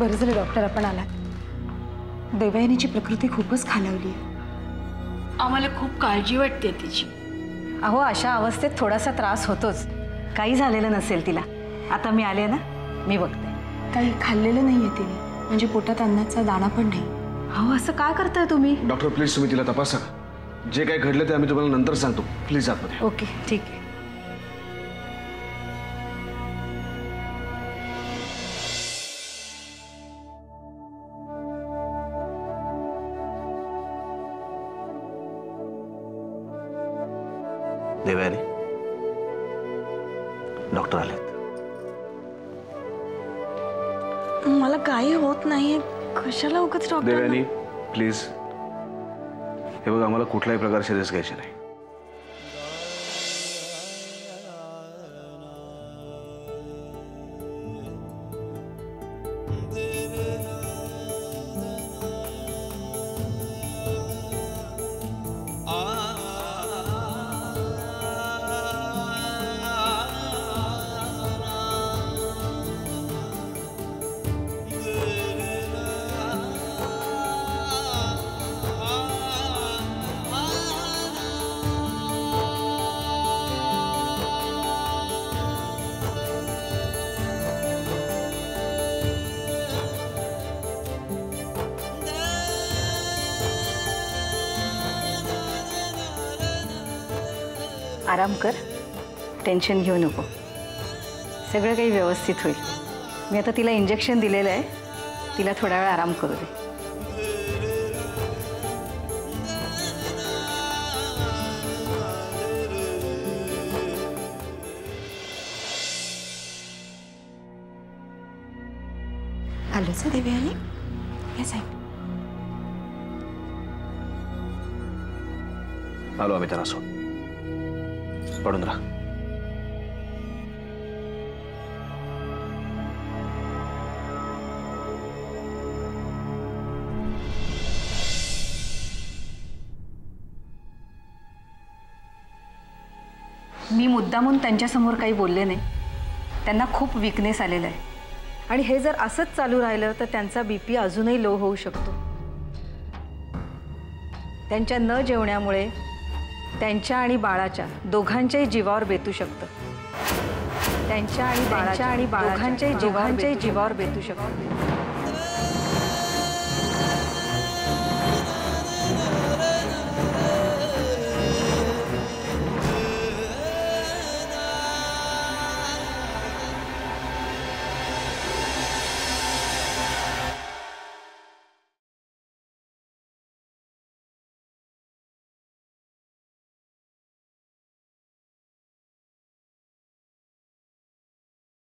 बरं झालं डॉक्टर आपण आलात. देवयानीची प्रकृती खूपच खालावली आहे आम्हाला खूप काळजी वाटते तिची. अहो अशा अवस्थेत थोडासा त्रास होतोच. काही झालेलं नसेल तिला. आता मी आले ना मी बघते. काही खाल्लेलं नाही आहे तिने. म्हणजे पोटात अन्नाचा दाणा पण नाही. अहो असं काय करताय तुम्ही? डॉक्टर प्लीज़ तुम्ही तिला तपासा. जे काही घडलं ते आम्ही तुम्हाला नंतर सांगतो. प्लीज़ आतमध्ये ओके ठीक आहे. देवयानी डॉक्टर आलेत. मला काही होत नाहीये. कशाला उगच देवयानी प्लीज. हे बघ आम्हाला कुठल्याही प्रकारचे रिस्क घ्यायचे नाही. आराम कर टेन्शन घेऊ नको. सगळं काही व्यवस्थित होईल. मी आता तिला इंजेक्शन दिलेलं आहे. तिला थोडा वेळ आराम करू दे. आलो सर देवयानी या साईड आलो आम्ही त्यांना सोड पडून राहा मी मुद्दामून त्यांच्यासमोर काही बोलले नाही. त्यांना खूप विकनेस आलेला आहे. आणि हे जर असंच चालू राहिलं तर त्यांचा बी पी अजूनही लो होऊ शकतो. त्यांच्या न जेवण्यामुळे त्यांच्या आणि बाळाच्या दोघांच्याही जीवावर बेतू शकतं. त्यांच्या आणि बाळाच्या आणि दोघांच्याही जीवांच्याही जीवावर बेतू शकतं.